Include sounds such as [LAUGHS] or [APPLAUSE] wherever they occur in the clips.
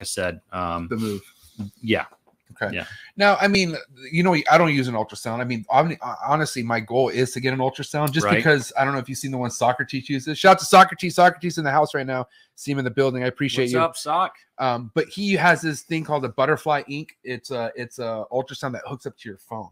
I said, um, the move. yeah, Okay. Yeah. Now, I mean, you know, I don't use an ultrasound. I mean, honestly, my goal is to get an ultrasound just Right. because I don't know if you've seen the one Socrates uses. Shout out to Socrates. Socrates in the house right now. See him in the building. I appreciate what's you. up, sock? Um, but he has this thing called a butterfly ink. It's a it's a ultrasound that hooks up to your phone.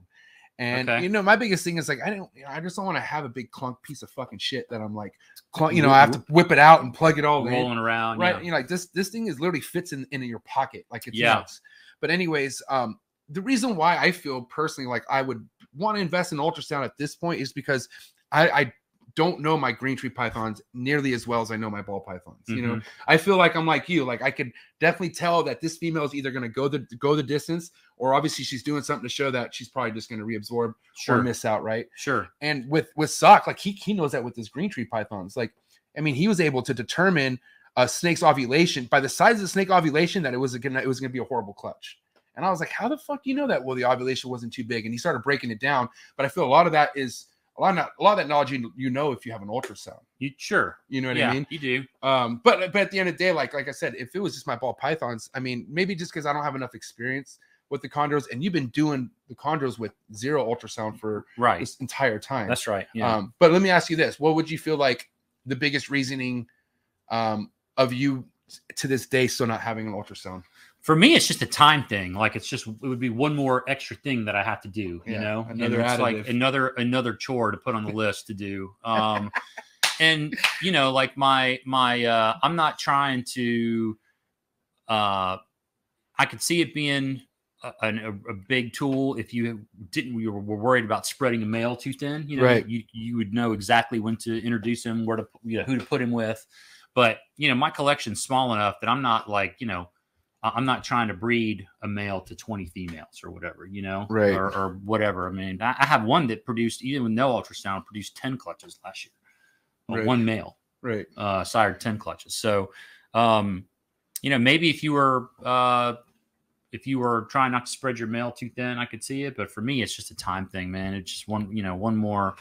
And Okay. you know, my biggest thing is like I don't you know, I just don't want to have a big clunk piece of fucking shit that I'm like clunk, you know, I have to whip it out and plug it all in. Rolling around, Right. yeah. You know, like this this thing is literally fits in, in your pocket. Like it's Yeah. nuts. But anyways, um, the reason why I feel personally like I would want to invest in ultrasound at this point is because I, I don't know my green tree pythons nearly as well as I know my ball pythons. You know, Mhm. I feel like I'm like you. Like I could definitely tell that this female is either going to go the go the distance, or obviously she's doing something to show that she's probably just going to reabsorb Sure. or miss out, right? Sure. And with with sock, like he he knows that with his green tree pythons. Like, I mean, he was able to determine a snake's ovulation by the size of the snake ovulation that it was gonna it was gonna be a horrible clutch. And I was like, how the fuck do you know that? Well, the ovulation wasn't too big, and he started breaking it down. But I feel a lot of that is a lot of that, a lot of that knowledge you, you know if you have an ultrasound. You sure? You know what yeah, I mean? you do. Um, but but at the end of the day, like like I said, if it was just my ball pythons, I mean, maybe just because I don't have enough experience with the chondros, and you've been doing the chondros with zero ultrasound for Right. this entire time. That's right. Yeah. Um, but let me ask you this: What would you feel like the biggest reasoning um, of you to this day still not having an ultrasound? For me, it's just a time thing. Like it's just it would be one more extra thing that I have to do. You Yeah, know, And another it's like another another chore to put on the [LAUGHS] list to do. Um, [LAUGHS] and you know, like my my uh, I'm not trying to. Uh, I could see it being a, a, a big tool if you didn't you were worried about spreading a male too thin. You know, Right. you you would know exactly when to introduce him, where to you know who to put him with. But you know, my collection's small enough that I'm not like you know I'm not trying to breed a male to 20 females or whatever, you know, Right. or, or whatever. I mean, I, I have one that produced, even with no ultrasound, produced 10 clutches last year. Right. One male Right. uh, sired 10 clutches. So, um, you know, maybe if you were, uh, if you were trying not to spread your male too thin, I could see it. But for me, it's just a time thing, man. It's just one, you know, one more,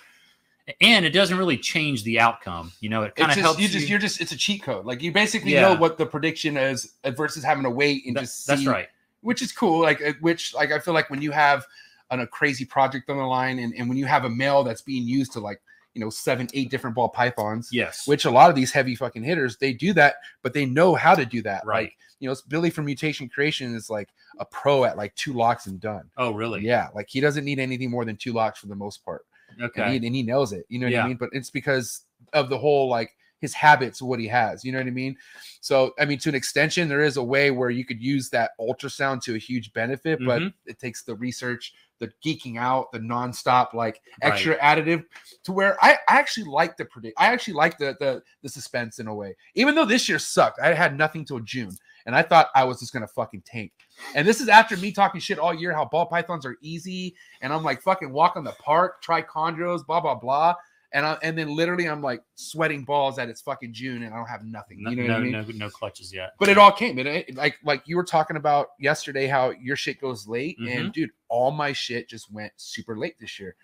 and it doesn't really change the outcome. You know, it kind of helps you just you're just it's a cheat code. Like you basically Yeah. know what the prediction is versus having to wait and That- just that's see- right. which is cool. Like uh, which like I feel like when you have an, a crazy project on the line and, and when you have a male that's being used to like you know seven eight different ball pythons Yes. which a lot of these heavy fucking hitters they do that but they know how to do that Right. like you know it's billy from mutation creation is like a pro at like two locks and done oh, really? yeah like he doesn't need anything more than two locks for the most part Okay. and, he, and he knows it you know what Yeah. i mean but it's because of the whole like his habits what he has you know what i mean so i mean to an extension there is a way where you could use that ultrasound to a huge benefit but Mhm. it takes the research the geeking out the nonstop like Right. extra additive to where I, I actually like the predict i actually like the, the the suspense in a way even though this year sucked i had nothing till june and i thought i was just gonna fucking tank and this is after me talking shit all year how ball pythons are easy and i'm like fucking walk on the park try chondros blah blah blah and I, and then literally i'm like sweating balls that it's fucking june and i don't have nothing No, you know no, i mean no, no clutches yet. but it all came it, it- like like you were talking about yesterday how your shit goes late Mm-hmm. and dude all my shit just went super late this year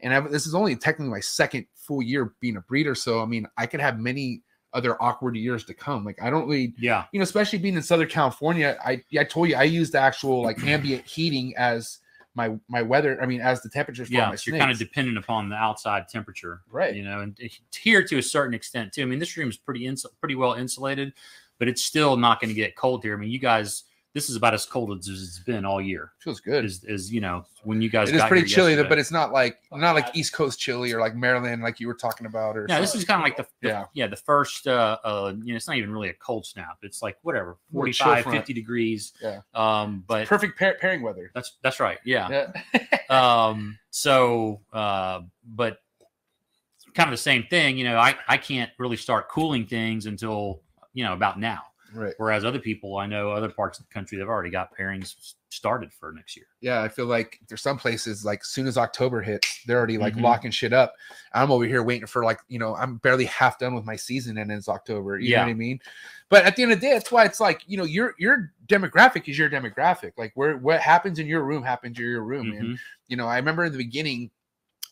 and I, this is only technically my second full year being a breeder so i mean i could have many other awkward years to come like i don't really Yeah. you know especially being in southern california i i told you i used the actual like [CLEARS THROAT] ambient heating as my my weather i mean as the temperatures Yeah. my you're kind of dependent upon the outside temperature. right you know, and here to a certain extent too. I mean, this room is pretty ins- pretty well insulated, but it's still not going to get cold here. I mean, you guys, this is about as cold as it's been all year. feels good Is is you know when you guys it is got pretty here chilly yesterday. but it's not like not like east coast chilly or like maryland like you were talking about or yeah, this is kind of like the, the- Yeah. yeah the first uh uh you know it's not even really a cold snap. It's like whatever More 45 50 degrees. Yeah. Um but perfect pair, pairing weather that's that's right. Yeah. yeah [LAUGHS] um so uh but kind of the same thing, you know, I I can't really start cooling things until you know about now. Right Whereas other people, I know other parts of the country, they've already got pairings started for next year. yeah i feel like there's some places like soon as october hits they're already like Mhm. locking shit up i'm over here waiting for like you know i'm barely half done with my season and it's october you know Yeah. what i mean but at the end of the day that's why it's like you know your your demographic is your demographic like where what happens in your room happens in your room and Mhm. you know i remember in the beginning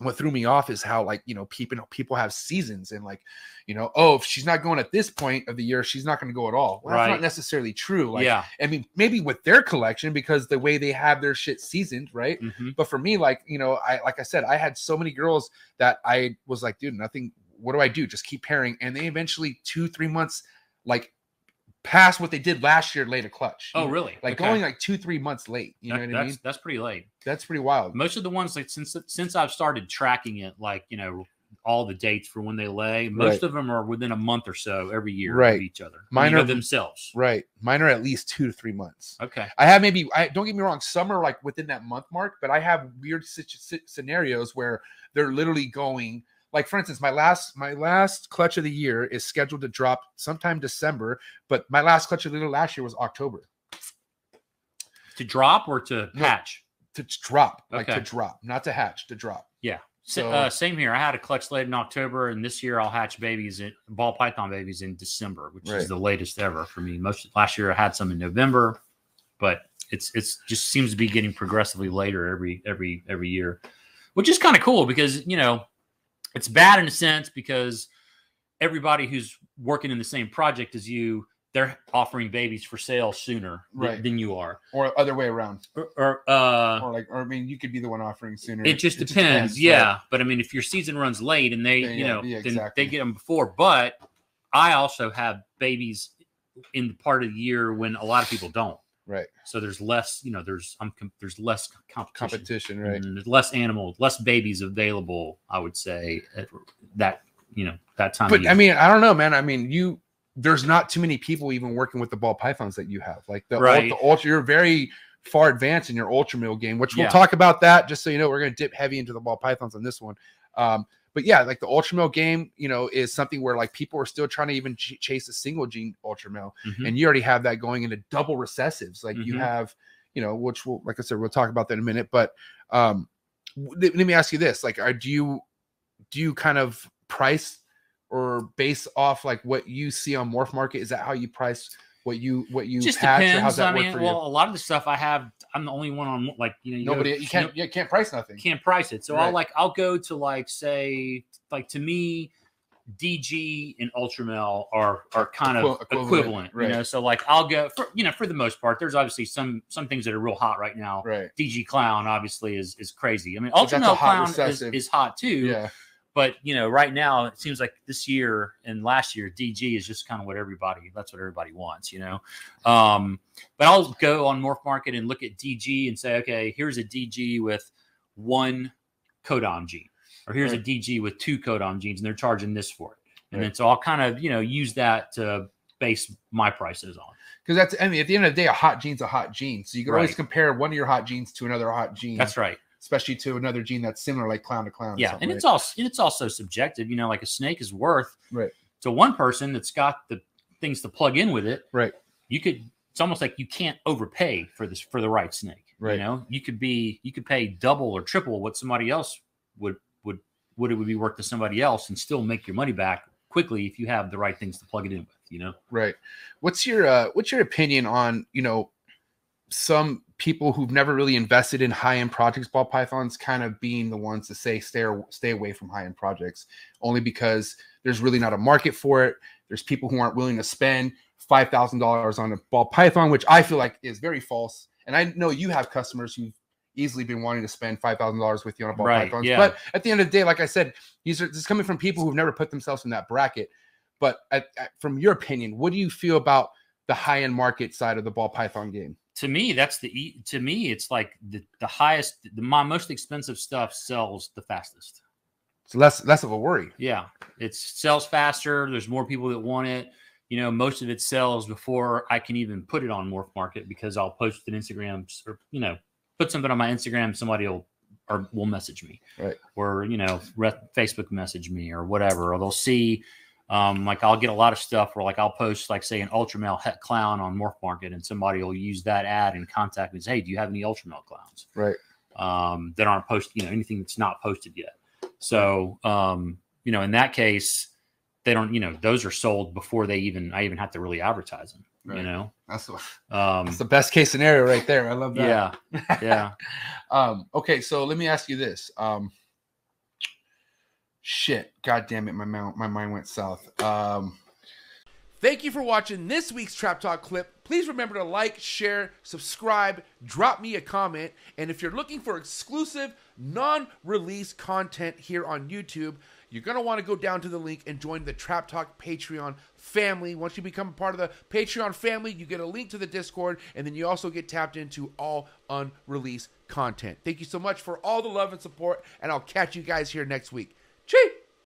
what threw me off is how like you know people people have seasons and like you know oh if she's not going at this point of the year she's not going to go at all. Well, that's not necessarily true like yeah. i mean maybe with their collection because the way they have their shit seasoned right? Mhm. but for me like you know i like i said i had so many girls that i was like dude nothing what do i do? Just keep pairing. And they eventually two three months like past what they did last year late a clutch Oh, really? like Okay. going like two three months late you know That- what i that's mean that's pretty late. that's pretty wild Most of the ones like since since I've started tracking it, like you know all the dates for when they lay, most Right. of them are within a month or so every year Right. of each other. Mine know, are- themselves. right mine are at least two to three months Okay. I have maybe I don't get me wrong, some are like within that month mark, but I have weird scenarios where they're literally going like for instance, my last my last clutch of the year is scheduled to drop sometime December, but my last clutch of the year last year was October To drop or to No. hatch? to drop, like to drop, not to hatch, to drop. Yeah. So- So, uh, same here. I had a clutch late in October, and this year I'll hatch babies in ball python babies in December, which Right. is the latest ever for me. Most last year I had some in November, but it's it's just seems to be getting progressively later every every every year, which is kind of cool because you know it's bad in a sense because everybody who's working in the same project as you they're offering babies for sale sooner th- Right. than you are Or other way around. or, or uh Or like or I mean you could be the one offering sooner. it just depends, yeah. But I mean, if your season runs late and they, you yeah, know, yeah, then exactly. they get them before. But I also have babies in the part of the year when a lot of people don't. Right. So there's less, you know, there's I'm com- there's less competition, Competition, right. and there's less animals, less babies available. I would say at that you know that time. of But year. I mean, I don't know, man. I mean, you there's not too many people even working with the ball pythons that you have. Like the, Right. the ultra, you're very far advanced in your Ultramel game, which we'll talk about that. Just so you know, we're gonna dip heavy into the ball pythons on this one. Um, but yeah, like the Ultramel game, you know, is something where like people are still trying to even ch- chase a single gene Ultramel, Mhm. and you already have that going into double recessives. Like you Mhm. have, you know, which will, like I said, we'll talk about that in a minute. But um, let let me ask you this: like, are do you do you kind of price or base off like what you see on Morph Market? Is that how you price what you what you just hatch, or how's that I work mean, for well, a lot of the stuff I have, I'm the only one on like you know you? you go- Nobody, you can't, you can't price nothing. can't price it. So Right. I'll like I'll go to like say like to me, DG and Ultramel are are kind of Equi- equivalent, equivalent, you know. So like I'll go for you know for the most part. There's obviously some some things that are real hot right now. Right. DG Clown obviously is is crazy. I mean But that's a Ultramel Clown is, is hot too. Yeah. But you know right now it seems like this year and last year DG is just kind of what everybody that's what everybody wants. You know. Um, but I'll go on Morph Market and look at DG and say, okay, here's a DG with one co-dom gene, or here's Right. a DG with two co-dom genes, and they're charging this for it. And Right. then so I'll kind of you know use that to base my prices on. Because that's I mean, at the end of the day, a hot gene's a hot gene. So you can always compare one of your hot genes to another hot gene. That's right. Especially to another gene that's similar, like clown to clown. Yeah, and right? it's also it's also subjective. You know, like a snake is worth Right. to one person that's got the things to plug in with it. Right. You could. It's almost like you can't overpay for this for the right snake. Right. You know, you could be you could pay double or triple what somebody else would would would it would be worth to somebody else and still make your money back quickly if you have the right things to plug it in with. You know. Right. What's your uh what's your opinion on, you know, some people who've never really invested in high-end projects, ball pythons kind of being the ones to say stay stay away from high-end projects only because there's really not a market for it. There's people who aren't willing to spend $5,000 on a ball python, which I feel like is very false. And I know you have customers who've easily been wanting to spend $5,000 with you on a ball Right, pythons. yeah. But at the end of the day, like I said, these are this is coming from people who've never put themselves in that bracket. But at, at- from your opinion, what do you feel about the high end market side of the ball python game? To me, that's the e- to me it's like the the highest the my most expensive stuff sells the fastest. It's less less of a worry. Yeah, it sells faster. There's more people that want it. You know, most of it sells before I can even put it on Morph Market because I'll post an Instagram or you know put something on my Instagram. Somebody will or will message me, Right. Or you know, Facebook message me or whatever, or they'll see. Um, like I'll get a lot of stuff where like I'll post like say an Ultramel het clown on Morph Market and somebody will use that ad and contact me and say, Hey, do you have any Ultramel clowns? Right. um, that aren't posted, you know, anything that's not posted yet. So, um, you know, in that case, they don't, you know, those are sold before they even, I even have to really advertise them, Right. you know? That's the, Um, that's the best case scenario right there. I love that. yeah, yeah. [LAUGHS] um, okay, so let me ask you this. Um, shit. God damn it, my mount, my mind went south. Um, Thank you for watching this week's Trap Talk clip. Please remember to like, share, subscribe, drop me a comment, and if you're looking for exclusive, non-release content here on YouTube, you're going to want to go down to the link and join the Trap Talk Patreon family. Once you become a part of the Patreon family, you get a link to the Discord, and then you also get tapped into all unreleased content. Thank you so much for all the love and support, and I'll catch you guys here next week. Cheers!